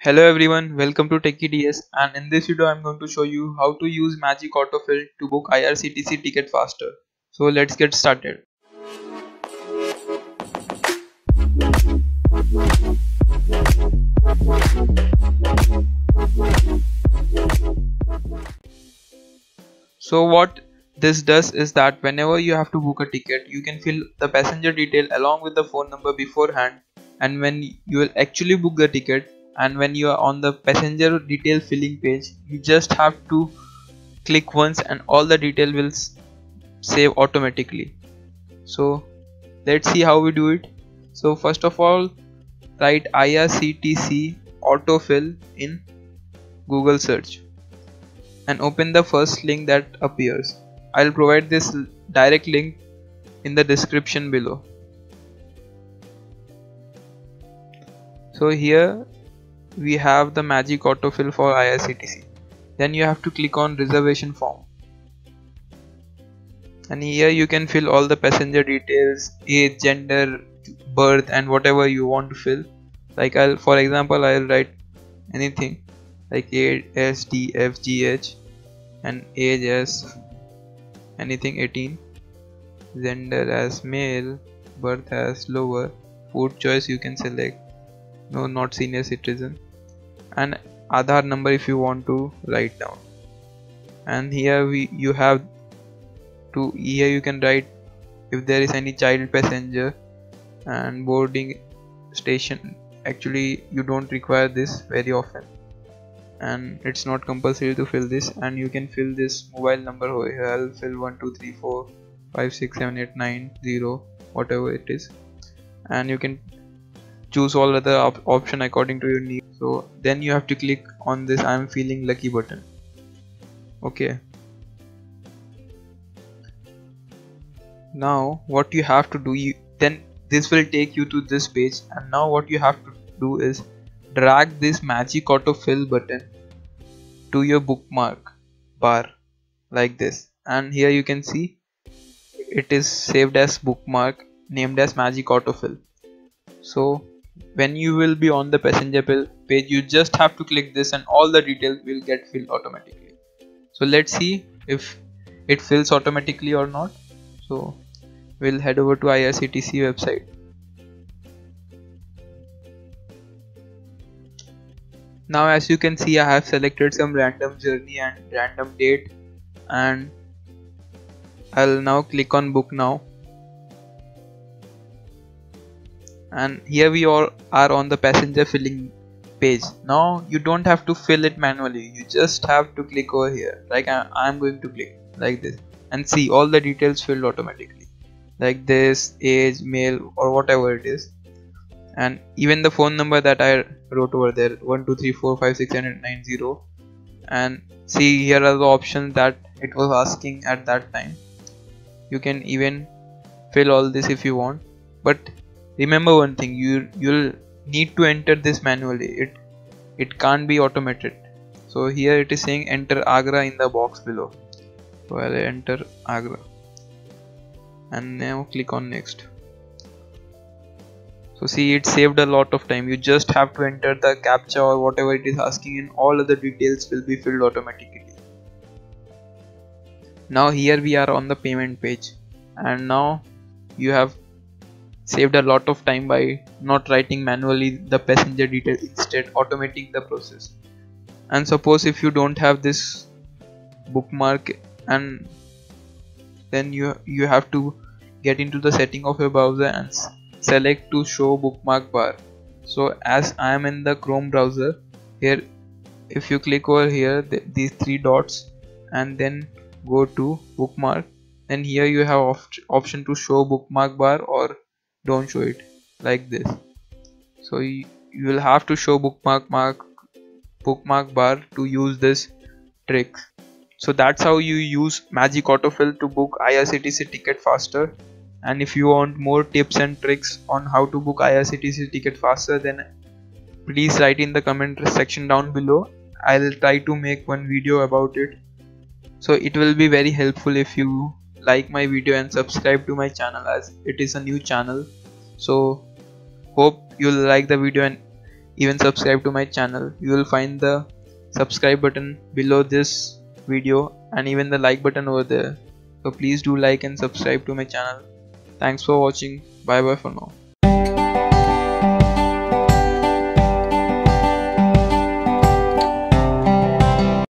Hello everyone, welcome to TechieDS and in this video I'm going to show you how to use Magic Autofill to book IRCTC ticket faster. So let's get started. So what this does is that whenever you have to book a ticket, you can fill the passenger detail along with the phone number beforehand and when you will actually book the ticket and when you are on the passenger detail filling page you just have to click once and all the detail will save automatically. So let's see how we do it. So first of all write IRCTC autofill in Google search and open the first link that appears. I'll provide this direct link in the description below. So here we have the magic autofill for IRCTC then you have to click on reservation form. And here you can fill all the passenger details age gender berth and whatever you want to fill. Like I'll for example I'll write anything like age S D F G H and age as anything 18 gender as male berth as lower food choice you can select. No not senior citizen and Aadhaar number if you want to write down. And here we you have to here you can write if there is any child passenger and boarding station. Actually you don't require this very often. And it's not compulsory to fill this. And you can fill this mobile number here. I'll fill 1 2 3 4 5 6 7 8 9 0 whatever it is. And you can choose all other op option according to your need. So then you have to click on this I'm feeling lucky button. Okay. Now what you have to do you, then this will take you to this page. And now what you have to do is drag this magic autofill button to your bookmark bar like this. And here you can see it is saved as bookmark named as magic autofill. So when you will be on the passenger page you just have to click this and all the details will get filled automatically. So let's see if it fills automatically or not. So we'll head over to IRCTC website. Now as you can see I have selected some random journey and random date and I'll now click on book now and here we all are on the passenger filling page. Now you don't have to fill it manually. You just have to click over here. Like I'm going to click like this and see all the details filled automatically. Like this age male or whatever it is. And even the phone number that I wrote over there 1 2 3 4 5 6 7 8 9 0 and see here are the options that it was asking at that time. You can even fill all this if you want. But remember one thing you you'll need to enter this manually. It it can't be automated. So here it is saying enter Agra in the box below. So I'll enter Agra. And now click on next. So see it saved a lot of time. You just have to enter the captcha or whatever it is asking and all other details will be filled automatically. Now here we are on the payment page. And now you have saved a lot of time by not writing manually the passenger detail instead automating the process. And suppose if you don't have this bookmark and then you you have to get into the setting of your browser and select to show bookmark bar. So as I am in the Chrome browser here if you click over here th these three dots and then go to bookmark then here you have op option to show bookmark bar or don't show it like this. So you, will have to show bookmark mark bookmark bar to use this trick. So that's how you use magic autofill to book IRCTC ticket faster. And if you want more tips and tricks on how to book IRCTC ticket faster then please write in the comment section down below. I'll try to make one video about it. So it will be very helpful if you like my video and subscribe to my channel as it is a new channel. So hope you'll like the video and even subscribe to my channel. You will find the subscribe button below this video and even the like button over there. So please do like and subscribe to my channel. Thanks for watching. Bye bye for now